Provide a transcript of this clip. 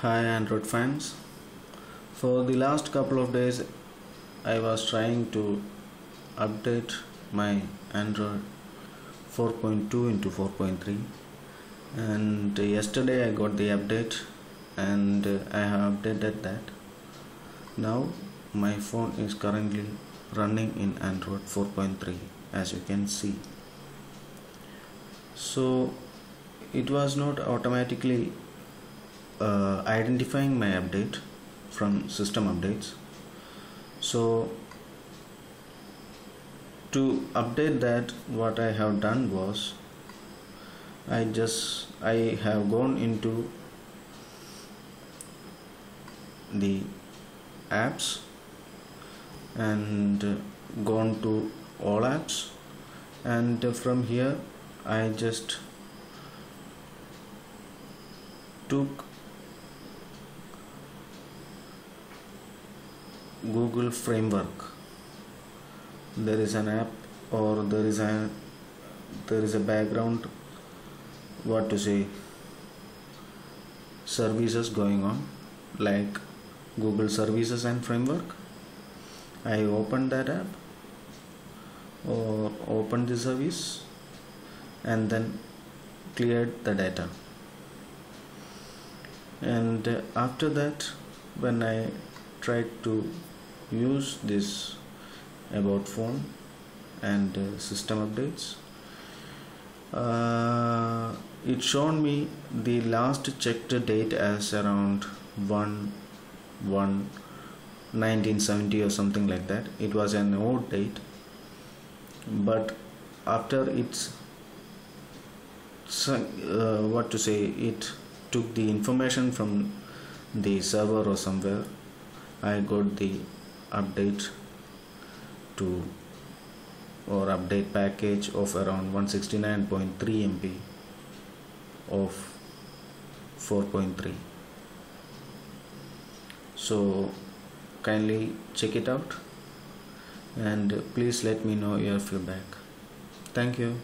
Hi Android fans. For the last couple of days I was trying to update my Android 4.2 into 4.3 and yesterday I got the update and I have updated that. Now my phone is currently running in Android 4.3 as you can see. So it was not automatically uh, identifying my update from system updates. So to update that what I have done was I just I have gone into the apps and gone to all apps. And from here I just took Google framework. There is an app or there is a there is a background. What to say? Services going on like Google services and framework. I open that app or open the service and then cleared the data. And after that when I tried to use this about phone and uh, system updates. Uh, it shown me the last checked date as around 1 1 1970 or something like that. It was an old date but after it's uh, what to say it took the information from the server or somewhere I got the update to or update package of around 169.3 MB of 4.3 so kindly check it out and please let me know your feedback. Thank you